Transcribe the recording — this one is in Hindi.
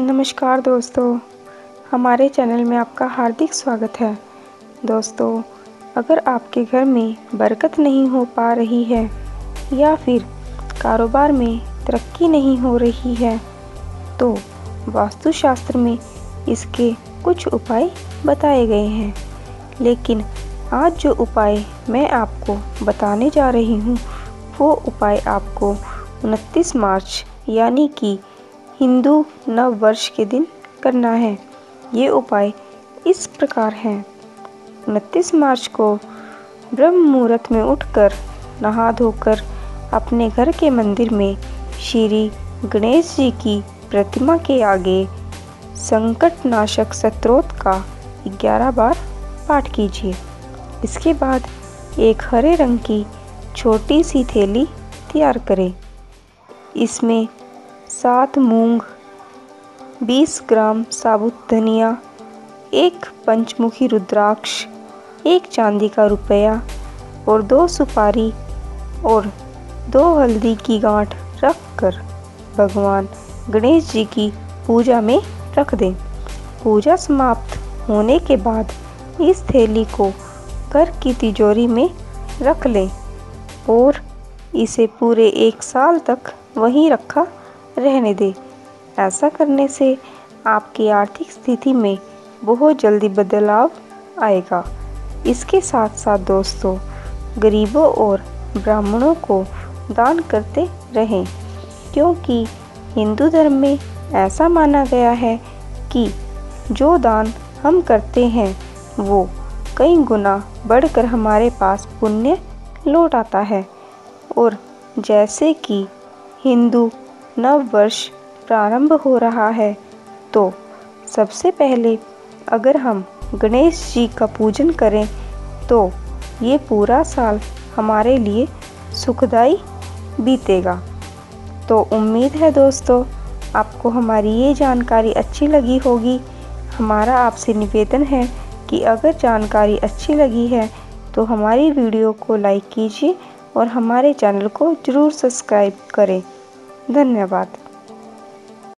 नमस्कार दोस्तों, हमारे चैनल में आपका हार्दिक स्वागत है। दोस्तों, अगर आपके घर में बरकत नहीं हो पा रही है या फिर कारोबार में तरक्की नहीं हो रही है तो वास्तुशास्त्र में इसके कुछ उपाय बताए गए हैं। लेकिन आज जो उपाय मैं आपको बताने जा रही हूँ, वो उपाय आपको 29 मार्च, यानी कि हिंदू नव वर्ष के दिन करना है। ये उपाय इस प्रकार हैं। उनतीस मार्च को ब्रह्म मुहूर्त में उठकर नहा धोकर अपने घर के मंदिर में श्री गणेश जी की प्रतिमा के आगे संकट नाशक सत्रोत का 11 बार पाठ कीजिए। इसके बाद एक हरे रंग की छोटी सी थैली तैयार करें। इसमें सात मूंग, बीस ग्राम साबुत धनिया, एक पंचमुखी रुद्राक्ष, एक चांदी का रुपया और दो सुपारी और दो हल्दी की गांठ रख कर भगवान गणेश जी की पूजा में रख दें। पूजा समाप्त होने के बाद इस थैली को घर की तिजोरी में रख लें और इसे पूरे एक साल तक वहीं रखा रहने दें। ऐसा करने से आपकी आर्थिक स्थिति में बहुत जल्दी बदलाव आएगा। इसके साथ साथ दोस्तों, गरीबों और ब्राह्मणों को दान करते रहें, क्योंकि हिंदू धर्म में ऐसा माना गया है कि जो दान हम करते हैं, वो कई गुना बढ़कर हमारे पास पुण्य लौट आता है। और जैसे कि हिंदू नव वर्ष प्रारंभ हो रहा है। तो सबसे पहले अगर हम गणेश जी का पूजन करें तो ये पूरा साल हमारे लिए सुखदाई बीतेगा। तो उम्मीद है दोस्तों, आपको हमारी ये जानकारी अच्छी लगी होगी। हमारा आपसे निवेदन है कि अगर जानकारी अच्छी लगी है तो हमारी वीडियो को लाइक कीजिए और हमारे चैनल को ज़रूर सब्सक्राइब करें। धन्यवाद।